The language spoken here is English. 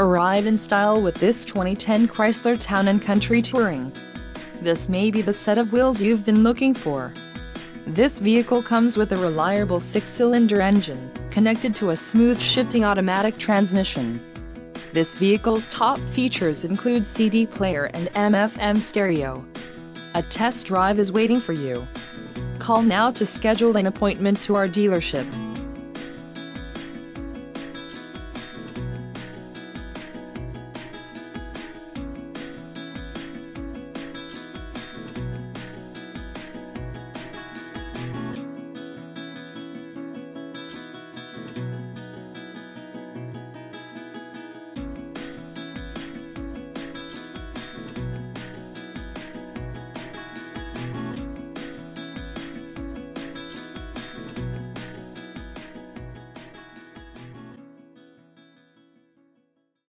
Arrive in style with this 2010 Chrysler Town & Country Touring. This may be the set of wheels you've been looking for. This vehicle comes with a reliable six-cylinder engine, connected to a smooth shifting automatic transmission. This vehicle's top features include CD player and AM/FM stereo. A test drive is waiting for you. Call now to schedule an appointment to our dealership.